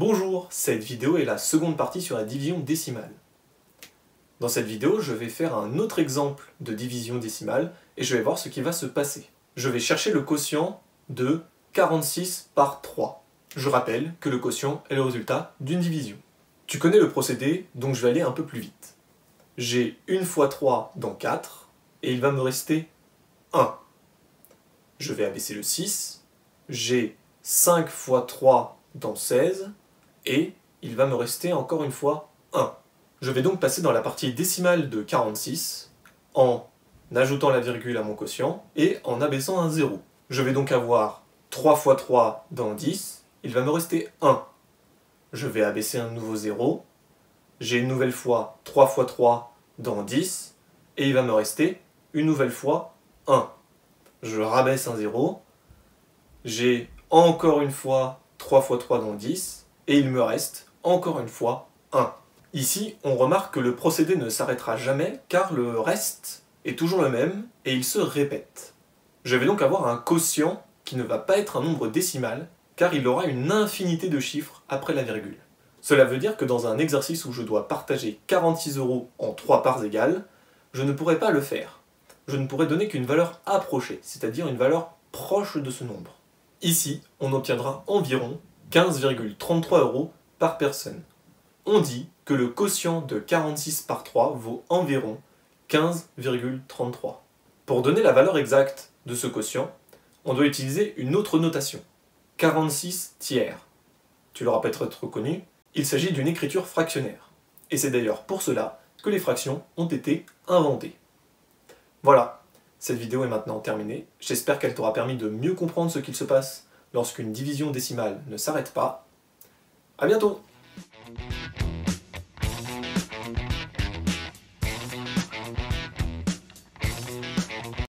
Bonjour, cette vidéo est la seconde partie sur la division décimale. Dans cette vidéo, je vais faire un autre exemple de division décimale et je vais voir ce qui va se passer. Je vais chercher le quotient de 46 par 3. Je rappelle que le quotient est le résultat d'une division. Tu connais le procédé, donc je vais aller un peu plus vite. J'ai une fois 3 dans 4, et il va me rester 1. Je vais abaisser le 6, j'ai 5 fois 3 dans 16, et il va me rester encore une fois 1. Je vais donc passer dans la partie décimale de 46, en ajoutant la virgule à mon quotient, et en abaissant un 0. Je vais donc avoir 3 fois 3 dans 10, il va me rester 1. Je vais abaisser un nouveau 0, j'ai une nouvelle fois 3 fois 3 dans 10, et il va me rester une nouvelle fois 1. Je rabaisse un 0, j'ai encore une fois 3 fois 3 dans 10, et il me reste encore une fois 1. Ici, on remarque que le procédé ne s'arrêtera jamais car le reste est toujours le même et il se répète. Je vais donc avoir un quotient qui ne va pas être un nombre décimal car il aura une infinité de chiffres après la virgule. Cela veut dire que dans un exercice où je dois partager 46 euros en 3 parts égales, je ne pourrai pas le faire. Je ne pourrai donner qu'une valeur approchée, c'est-à-dire une valeur proche de ce nombre. Ici, on obtiendra environ 15,33 euros par personne. On dit que le quotient de 46 par 3 vaut environ 15,33. Pour donner la valeur exacte de ce quotient, on doit utiliser une autre notation, 46 tiers. Tu l'auras peut-être reconnu, il s'agit d'une écriture fractionnaire. Et c'est d'ailleurs pour cela que les fractions ont été inventées. Voilà, cette vidéo est maintenant terminée. J'espère qu'elle t'aura permis de mieux comprendre ce qu'il se passe lorsqu'une division décimale ne s'arrête pas. A bientôt